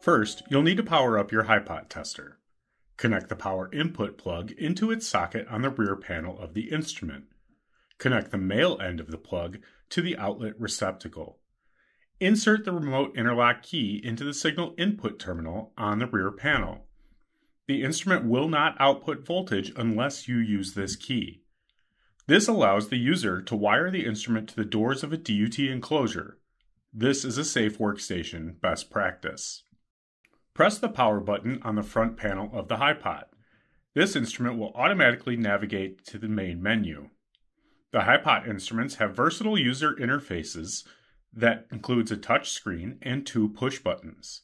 First, you'll need to power up your HiPot tester. Connect the power input plug into its socket on the rear panel of the instrument. Connect the male end of the plug to the outlet receptacle. Insert the remote interlock key into the signal input terminal on the rear panel. The instrument will not output voltage unless you use this key. This allows the user to wire the instrument to the doors of a DUT enclosure. This is a safe workstation best practice. Press the power button on the front panel of the HiPot. This instrument will automatically navigate to the main menu. The HiPot instruments have versatile user interfaces that includes a touch screen and two push buttons.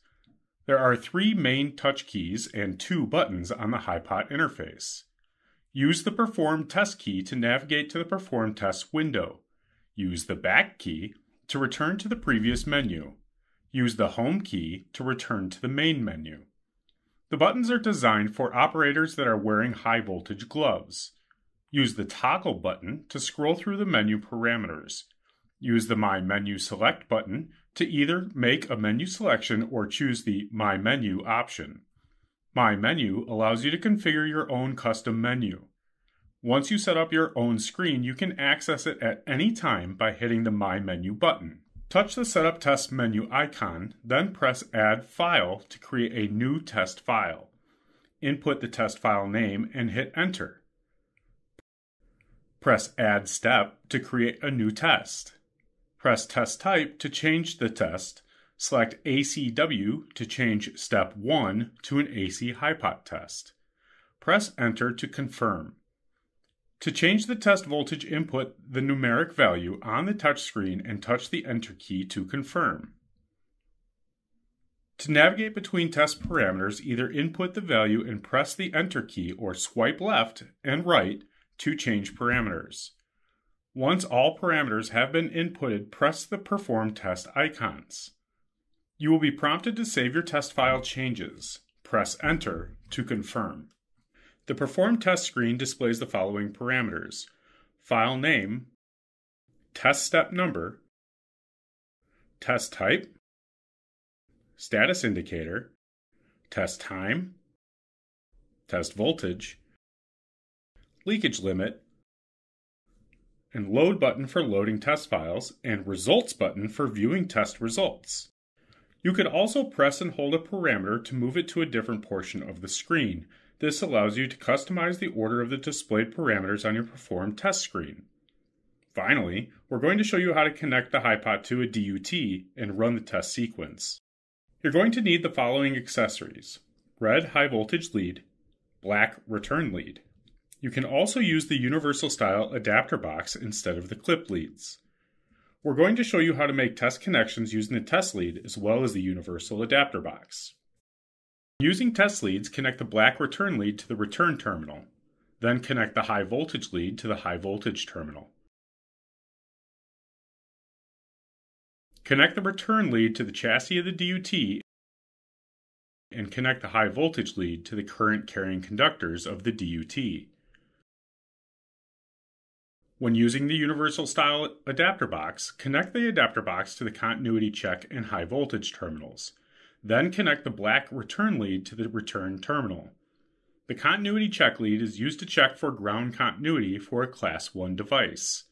There are three main touch keys and two buttons on the HiPot interface. Use the Perform Test key to navigate to the Perform Test window. Use the back key to return to the previous menu. Use the Home key to return to the main menu. The buttons are designed for operators that are wearing high voltage gloves. Use the Toggle button to scroll through the menu parameters. Use the My Menu Select button to either make a menu selection or choose the My Menu option. My Menu allows you to configure your own custom menu. Once you set up your own screen, you can access it at any time by hitting the My Menu button. Touch the Setup Test menu icon, then press Add File to create a new test file. Input the test file name and hit Enter. Press Add Step to create a new test. Press Test Type to change the test. Select ACW to change Step 1 to an AC HiPot test. Press Enter to confirm. To change the test voltage input the numeric value on the touchscreen and touch the Enter key to confirm. To navigate between test parameters, either input the value and press the Enter key or swipe left and right to change parameters. Once all parameters have been inputted, press the Perform Test icons. You will be prompted to save your test file changes. Press Enter to confirm. The Perform Test screen displays the following parameters file name, test step number, test type, status indicator, test time, test voltage, leakage limit, and Load button for loading test files, and Results button for viewing test results. You could also press and hold a parameter to move it to a different portion of the screen. This allows you to customize the order of the displayed parameters on your Perform test screen. Finally, we're going to show you how to connect the HiPot to a DUT and run the test sequence. You're going to need the following accessories red high voltage lead, black return lead. You can also use the universal style adapter box instead of the clip leads. We're going to show you how to make test connections using the test lead as well as the universal adapter box. Using test leads, connect the black return lead to the return terminal. Then connect the high voltage lead to the high voltage terminal. Connect the return lead to the chassis of the DUT and connect the high voltage lead to the current carrying conductors of the DUT. When using the universal style adapter box, connect the adapter box to the continuity check and high voltage terminals. Then connect the black return lead to the return terminal. The continuity check lead is used to check for ground continuity for a Class 1 device.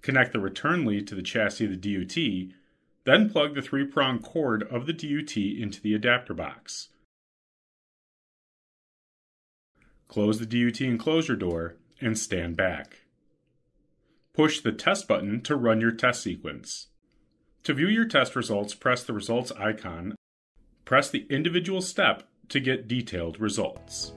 Connect the return lead to the chassis of the DUT, then plug the three prong cord of the DUT into the adapter box. Close the DUT enclosure door and stand back. Push the Test button to run your test sequence. To view your test results, press the results icon. Press the individual step to get detailed results.